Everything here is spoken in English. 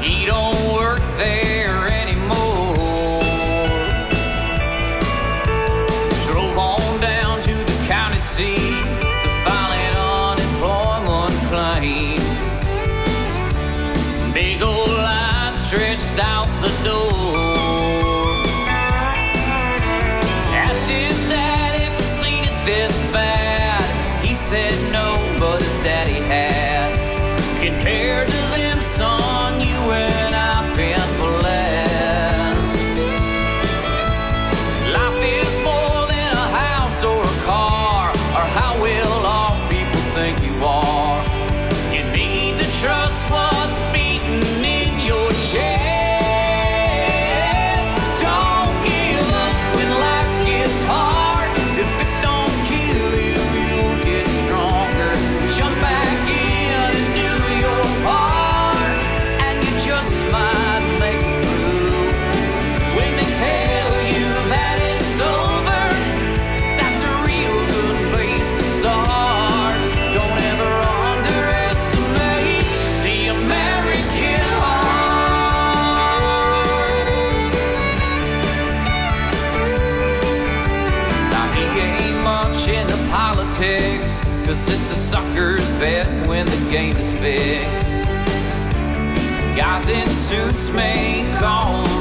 He don't work there anymore. Drove on down to the county seat to file an unemployment claim. Big old line stretched out the door. Asked his dad if he'd seen it this ain't much into politics, cause it's a sucker's bet when the game is fixed. Guys in suits make all